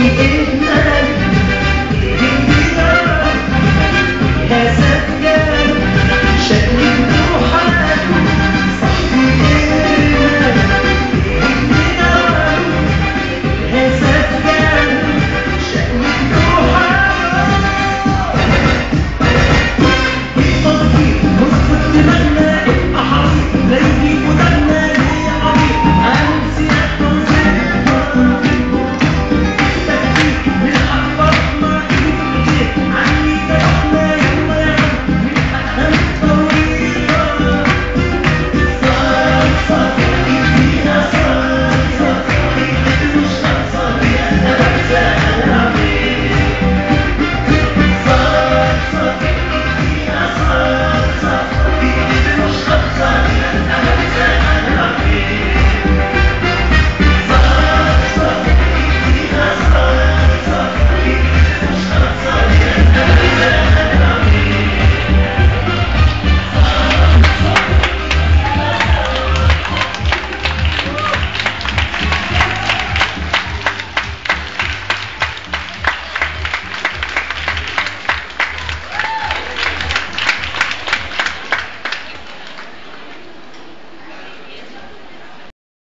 He is